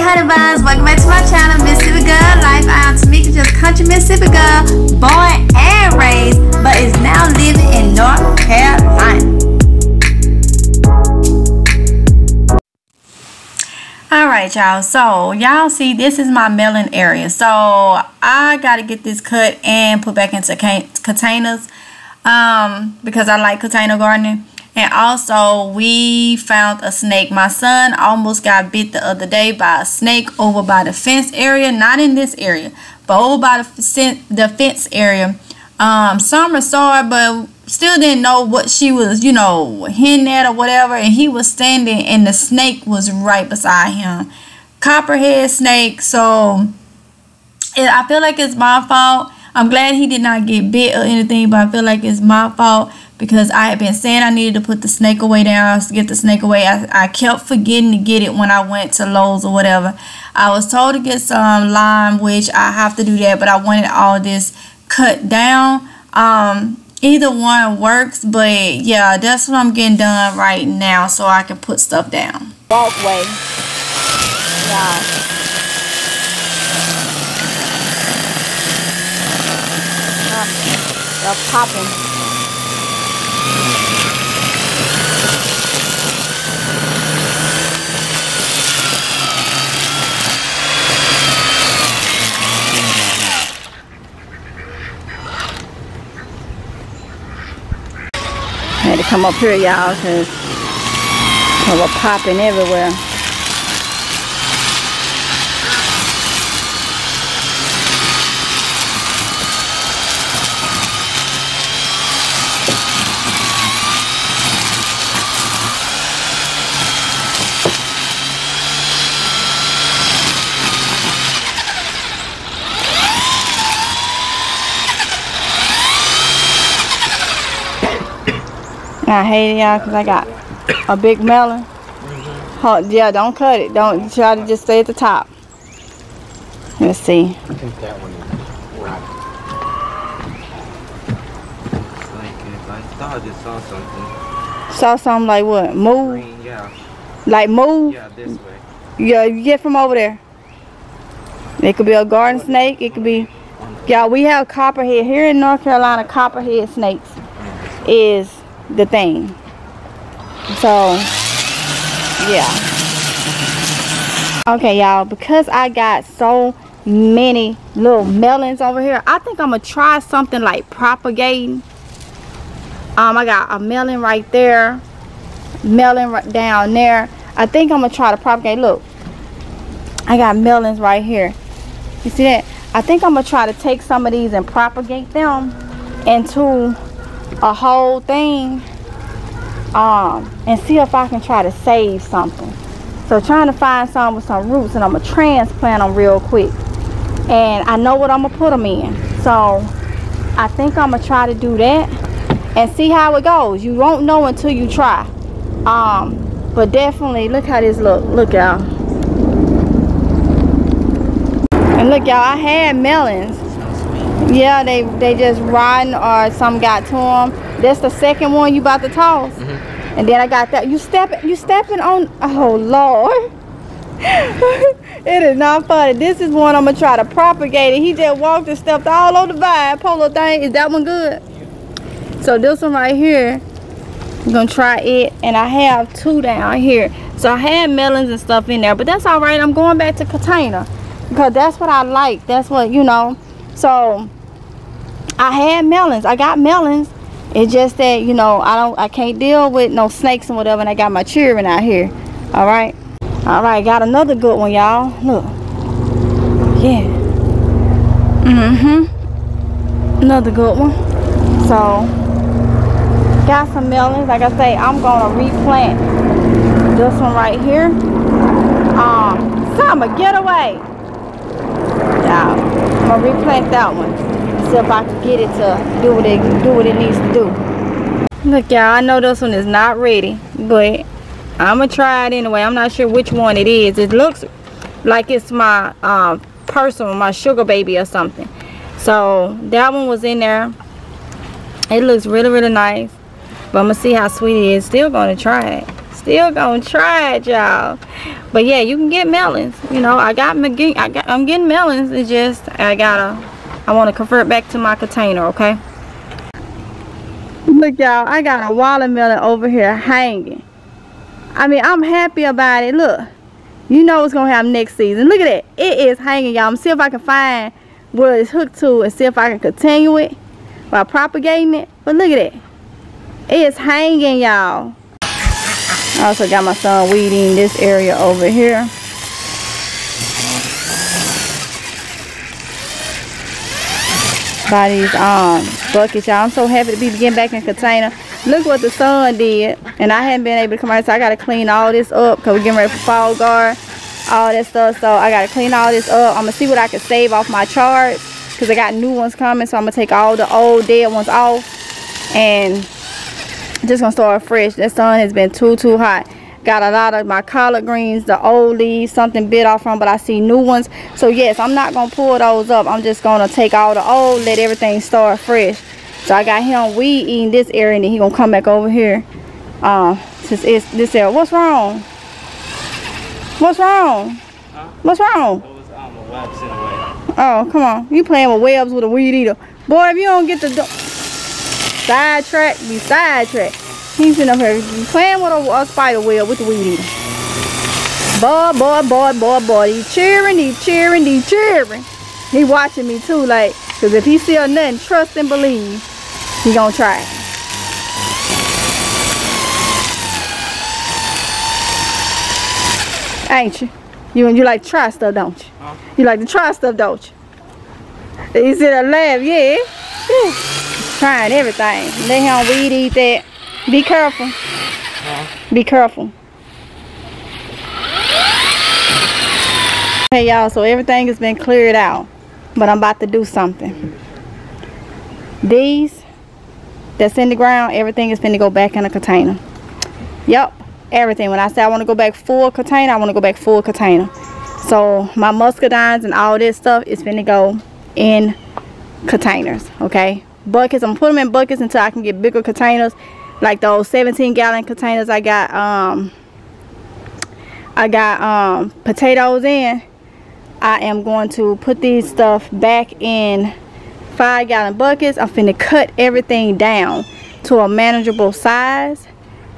honey buns, welcome back to my channel, Mississippi Girl Life. I am Tamika, just country Mississippi girl, born and raised, but is now living in North Carolina. Alright y'all, so y'all see this is my melon area. So I gotta get this cut and put back into containers um, because I like container gardening. And also, we found a snake. My son almost got bit the other day by a snake over by the fence area. Not in this area, but over by the, fence area. Um, Summer saw it, but still didn't know what she was, you know, hinting at or whatever. And he was standing, and the snake was right beside him. Copperhead snake. So, I feel like it's my fault. I'm glad he did not get bit or anything, but I feel like it's my fault because I had been saying I needed to put the snake away down get the snake away. I, I kept forgetting to get it when I went to Lowe's or whatever. I was told to get some lime, which I have to do that, but I wanted all this cut down. Um, either one works, but yeah, that's what I'm getting done right now so I can put stuff down. Walkway. Yeah. They're popping. Had to come up here, y'all, because they were popping everywhere. I hate it, y'all, because I got a big melon. Oh, yeah, don't cut it. Don't try to just stay at the top. Let's see. I think that one is right. Like I thought I just saw something. Saw something like what? Move? Green, yeah. Like move? Yeah, this way. Yeah, you get from over there. It could be a garden snake. It could be... Yeah, we have copperhead. Here in North Carolina, copperhead snakes mm-hmm. is the thing. So, yeah. Okay, y'all, because I got so many little melons over here, I think I'm going to try something like propagating. Um, I got a melon right there, melon right down there. I think I'm going to try to propagate. Look, I got melons right here. You see that? I think I'm going to try to take some of these and propagate them into a whole thing um, and see if I can try to save something. So trying to find some with some roots and I'm going to transplant them real quick. And I know what I'm going to put them in. So I think I'm going to try to do that and see how it goes. You won't know until you try. Um, but definitely look how this look. Look y'all. And look y'all, I had melons yeah, they they just riding or some got to them. That's the second one you about to toss. Mm -hmm. And then I got that. You stepping you stepping on. Oh Lord. it is not funny. This is one I'm gonna try to propagate it. He just walked and stepped all over the vibe. Polo thing. Is that one good? So this one right here. I'm gonna try it. And I have two down here. So I had melons and stuff in there. But that's alright. I'm going back to container. Because that's what I like. That's what, you know. So I had melons. I got melons. It's just that, you know, I don't I can't deal with no snakes and whatever and I got my children out here. Alright. Alright, got another good one, y'all. Look. Yeah. Mm-hmm. Another good one. So got some melons. Like I say, I'm gonna replant this one right here. Um, summer, get away. Yeah, I'm gonna replant that one if I can get it to do what it do what it needs to do. Look y'all, I know this one is not ready, but I'm gonna try it anyway. I'm not sure which one it is. It looks like it's my um, personal, my sugar baby or something. So that one was in there. It looks really, really nice. But I'm gonna see how sweet it is. Still gonna try it. Still gonna try it, y'all. but yeah you can get melons you know i got, I got i'm getting melons it's just i gotta i want to convert back to my container okay? Look y'all i got a watermelon over here hanging. I mean i'm happy about it. Look you know it's gonna have next season. Look at that. It is hanging y'all. I'm see if i can find where it's hooked to and see if i can continue it by propagating it. But look at it it's hanging y'all. I also got my son weeding this area over here. By these um, buckets, y'all. I'm so happy to be getting back in container. Look what the sun did. And I haven't been able to come out, so I got to clean all this up because we're getting ready for fall guard. All that stuff. So I got to clean all this up. I'm going to see what I can save off my chards because I got new ones coming. So I'm going to take all the old dead ones off. And just gonna start fresh that sun has been too too hot got a lot of my collard greens the old leaves something bit off from but i see new ones. So yes i'm not gonna pull those up. I'm just gonna take all the old let everything start fresh. So i got him weed eating this area and then he gonna come back over here. Uh since it's this area. What's wrong? What's wrong? Huh? what's wrong? Oh come on. You playing with webs with a weed eater. Boy if you don't get the sidetrack, be sidetracked. He's sitting up here playing with a, a spider web with the weed eater. Boy, boy, boy, boy, boy. He cheering, he cheering, he cheering. He watching me too, like, because if he see a nothing, trust and believe, he gonna try Ain't you? You you like to try stuff, don't you? Huh? You like to try stuff, don't you? You see that laugh, yeah? yeah trying everything. Let him weed eat that. Be careful. Huh? Be careful. Hey y'all, so everything has been cleared out. But I'm about to do something. These that's in the ground, everything is going to go back in a container. Yep, everything. When I say I want to go back full container, I want to go back full container. So my muscadines and all this stuff is going to go in containers, okay? buckets. I'm putting them in buckets until I can get bigger containers. Like those 17 gallon containers I got um I got um potatoes in. I am going to put these stuff back in five gallon buckets. I'm finna cut everything down to a manageable size.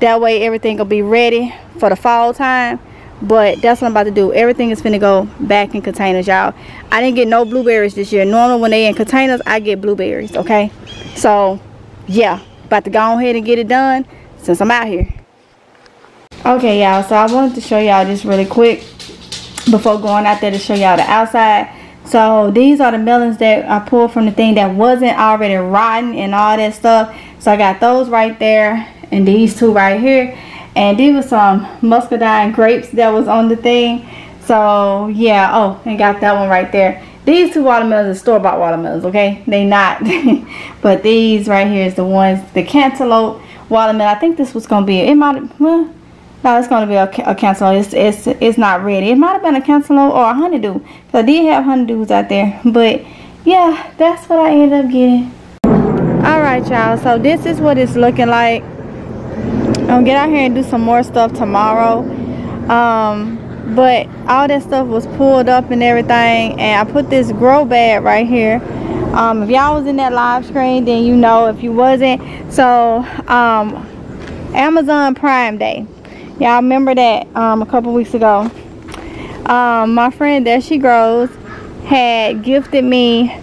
That way everything will be ready for the fall time but that's what i'm about to do everything is gonna go back in containers y'all i didn't get no blueberries this year normally when they in containers i get blueberries okay so yeah about to go ahead and get it done since i'm out here. Okay y'all so i wanted to show y'all this really quick before going out there to show y'all the outside. So these are the melons that i pulled from the thing that wasn't already rotten and all that stuff. So i got those right there and these two right here. And these were some muscadine grapes that was on the thing. So yeah oh and got that one right there these two watermelons are store-bought watermelons okay? They not. But these right here is the ones the cantaloupe watermelon. I think this was gonna be it might well no it's gonna be a, a cantaloupe. It's, it's it's not ready. It might have been a cantaloupe or a honeydew. Because i did have honeydews out there. But yeah that's what i ended up getting. All right y'all. So this is what it's looking like. I'm gonna get out here and do some more stuff tomorrow. Um, but all that stuff was pulled up and everything and I put this grow bag right here. Um, if y'all was in that live screen then you know if you wasn't. So um, Amazon Prime Day. Y'all remember that um, a couple weeks ago. Um, my friend that she grows had gifted me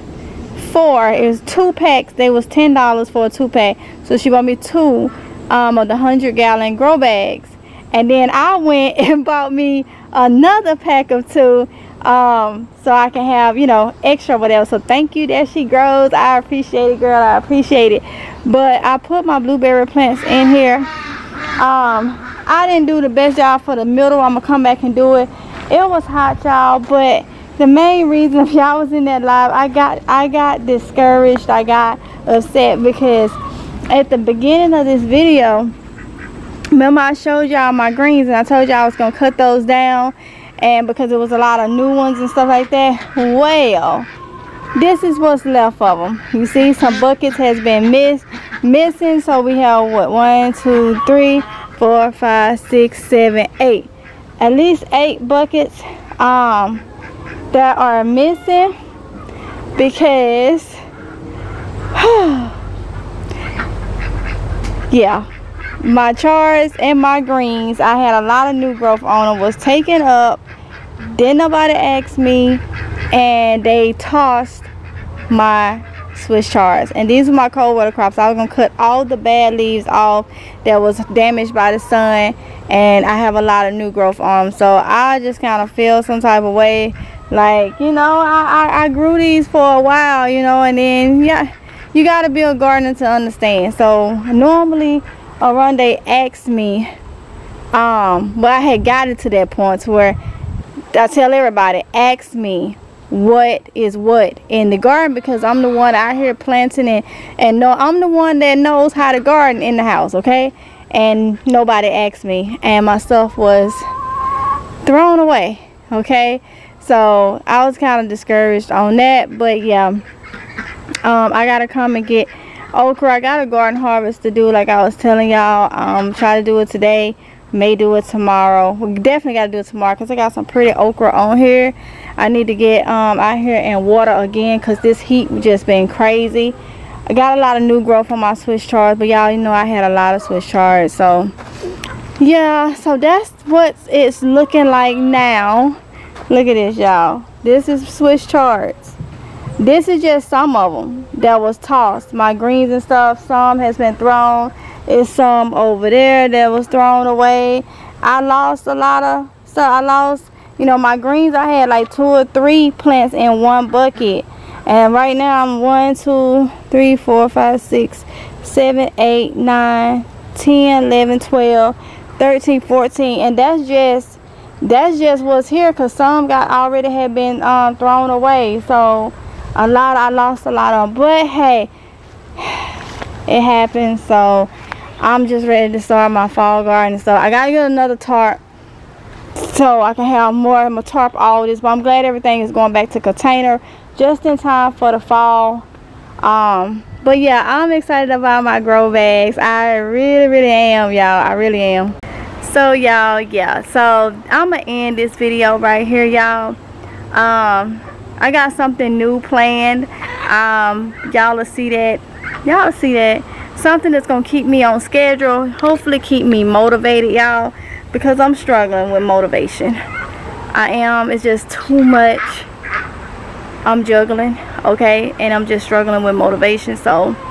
four. It was two packs. They was $10 for a two pack. So she bought me two um, of the 100 gallon grow bags. And then I went and bought me another pack of two um, so I can have, you know, extra whatever. So thank you that she grows. I appreciate it, girl. I appreciate it. But I put my blueberry plants in here. Um, I didn't do the best job for the middle. I'm going to come back and do it. It was hot, y'all. But the main reason if y'all was in that live, I got, I got discouraged. I got upset because at the beginning of this video remember I showed y'all my greens and I told y'all I was gonna cut those down? And because it was a lot of new ones and stuff like that? Well this is what's left of them you see some buckets has been missed missing. So we have what one two three four five six seven eight. At least eight buckets um, that are missing because yeah my chards and my greens i had a lot of new growth on them was taken up. Didn't nobody ask me and they tossed my Swiss chards and these are my cold weather crops. I was gonna cut all the bad leaves off that was damaged by the sun and i have a lot of new growth on them so i just kind of feel some type of way like you know I, I, I grew these for a while you know and then yeah you got to be a gardener to understand. So normally Oronde asked me um but I had gotten to that point where I tell everybody ask me what is what in the garden because I'm the one out here planting and and no I'm the one that knows how to garden in the house okay? And nobody asked me. And my stuff was thrown away okay? So I was kind of discouraged on that but yeah. Um, I gotta come and get okra I got a garden harvest to do like I was telling y'all. Um try to do it today may do it tomorrow. We definitely got to do it tomorrow because I got some pretty okra on here. I need to get um out here and water again because this heat just been crazy. I got a lot of new growth on my Swiss chards but y'all you know I had a lot of Swiss chards so yeah so that's what it's looking like now. Look at this, y'all. This is Swiss chards. This is just some of them that was tossed. My greens and stuff, some has been thrown. It's some over there that was thrown away. I lost a lot of stuff. I lost, you know, my greens. I had like two or three plants in one bucket. And right now I'm one, two, three, four, five, six, seven, eight, nine, 10, 11, 12, 13, 14. And that's just that's just what's here because some got already had been um, thrown away so a lot i lost a lot of them but hey it happens so i'm just ready to start my fall garden so i gotta get another tarp so i can have more of my tarp all this but i'm glad everything is going back to container just in time for the fall. Um but yeah i'm excited about my grow bags. I really really am y'all. I really am. So y'all yeah. So i'm gonna end this video right here y'all. Um i got something new planned. Um y'all will see that. Y'all will see that. Something that's gonna keep me on schedule hopefully keep me motivated y'all because i'm struggling with motivation. I am it's just too much. I'm juggling okay? And i'm just struggling with motivation so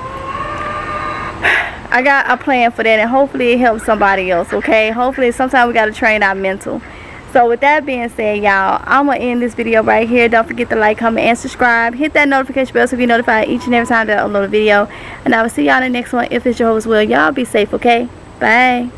I got a plan for that and hopefully it helps somebody else, okay? Hopefully sometimes we got to train our mental. So with that being said, y'all, I'm to end this video right here. Don't forget to like, comment, and subscribe. Hit that notification bell so you're notified each and every time that I upload a video. And I will see y'all in the next one if it's Jehovah's will. Y'all be safe, okay? Bye.